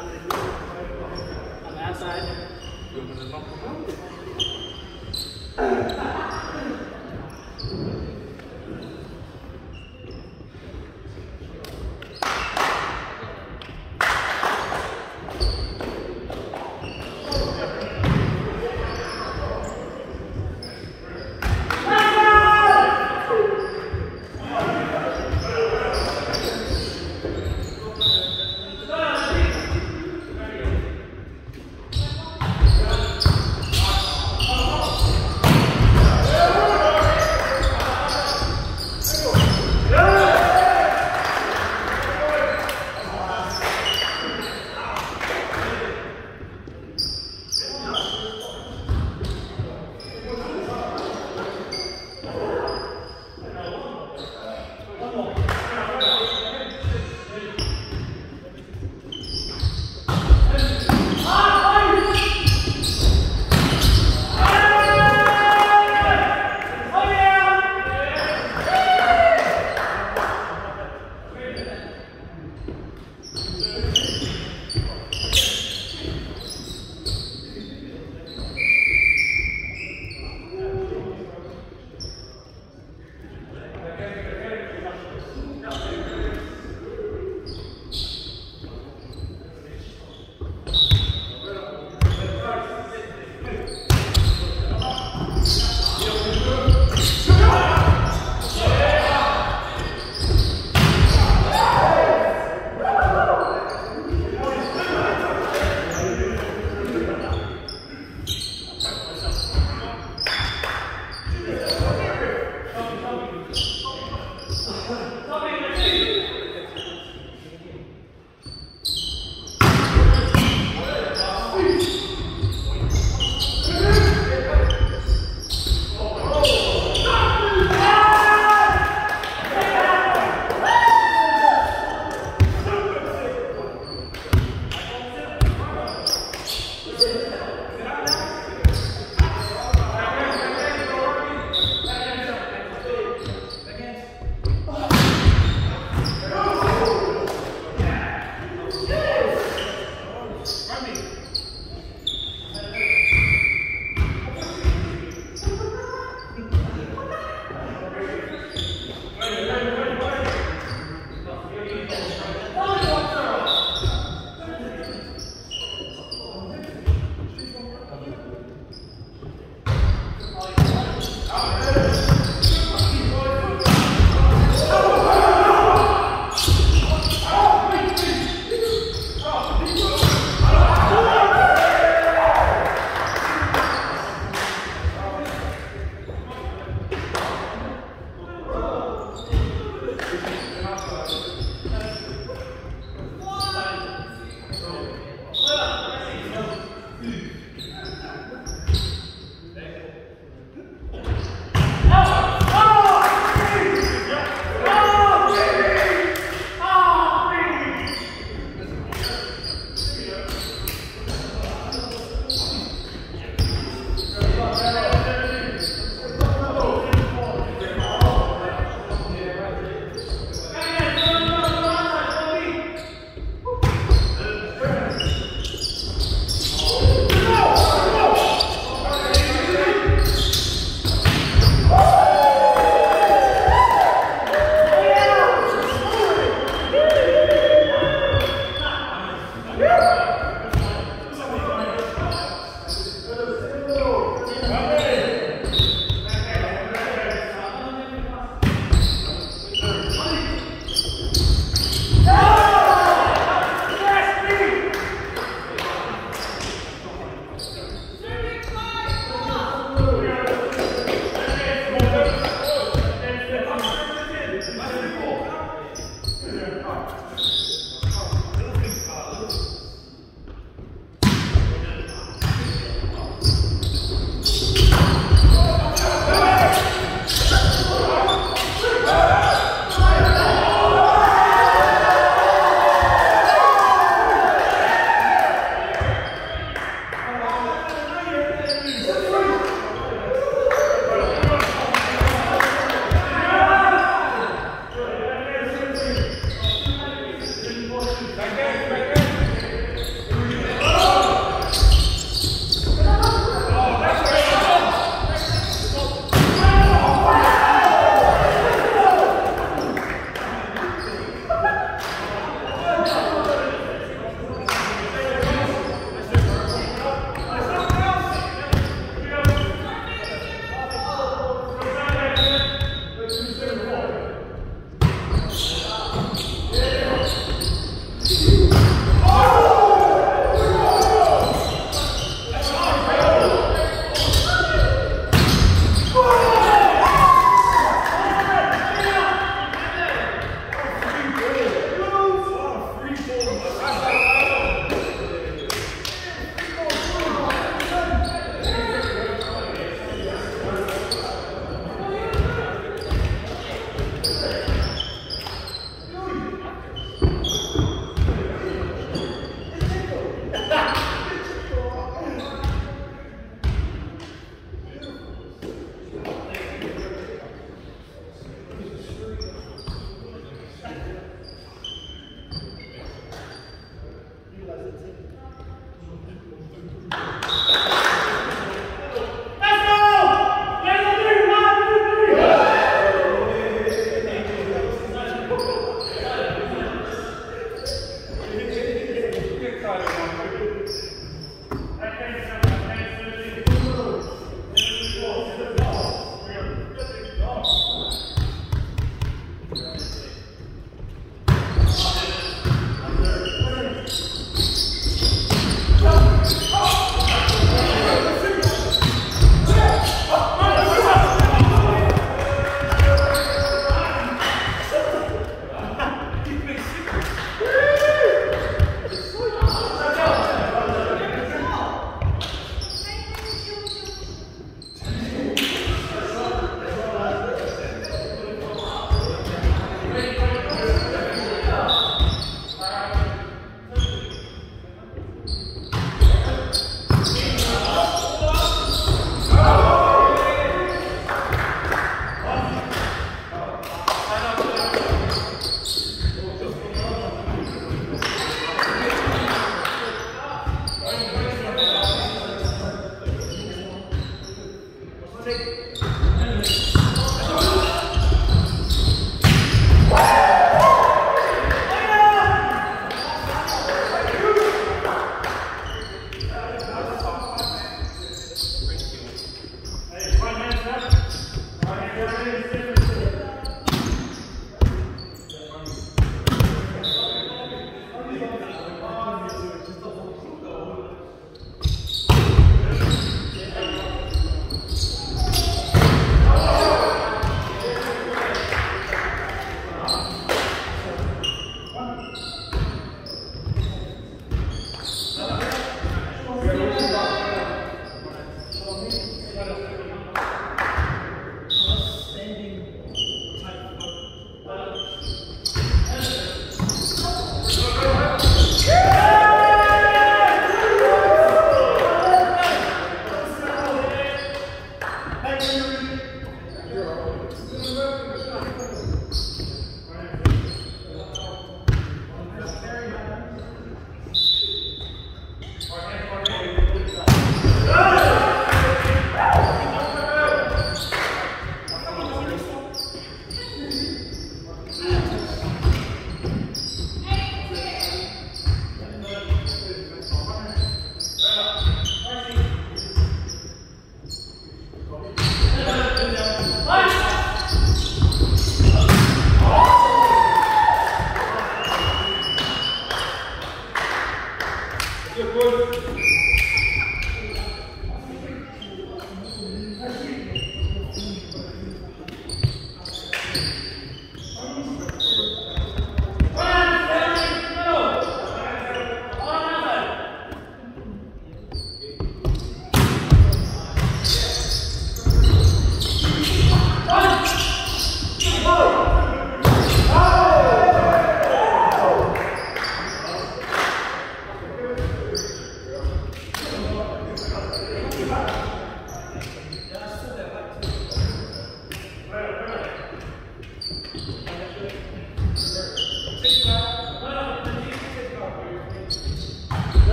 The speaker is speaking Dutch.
On the outside.